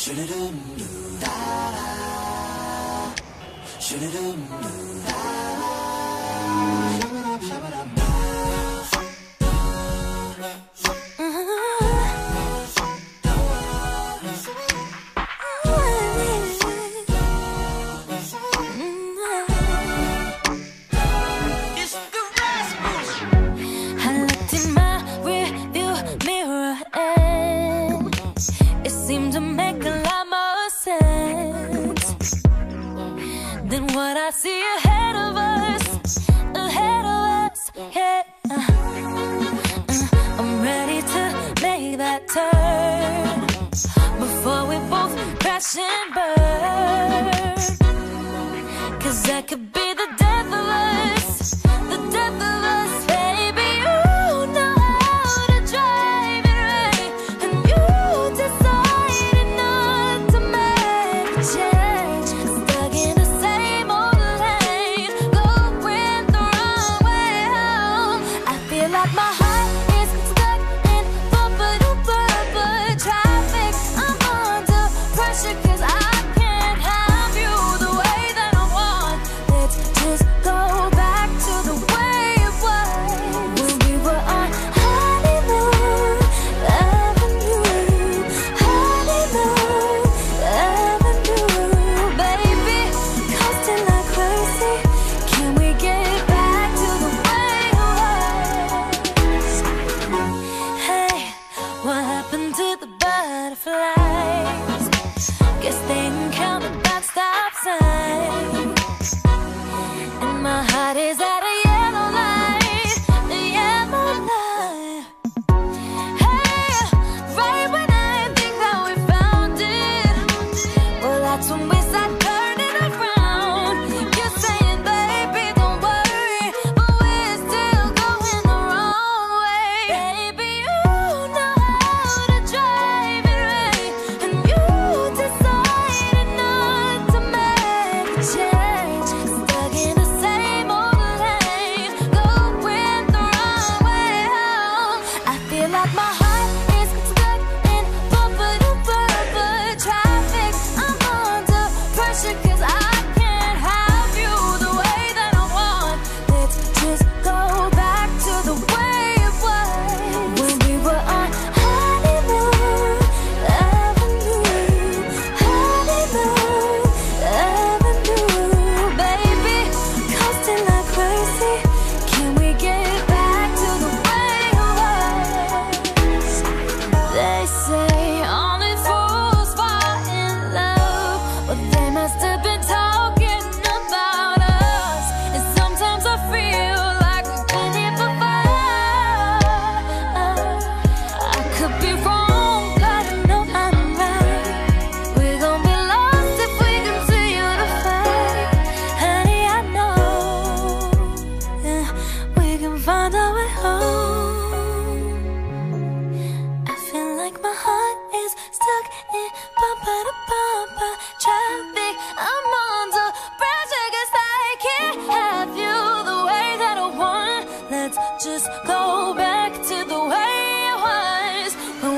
Shoo-da-dum-doo. Da-da. Shoo-da-dum-doo. Da-da. Seem to make a lot more sense than what I see ahead of us, ahead of us. Yeah, uh, uh, I'm ready to make that turn before we both crash and burn. My butterflies. Guess they can count the stop signs And my heart is at just go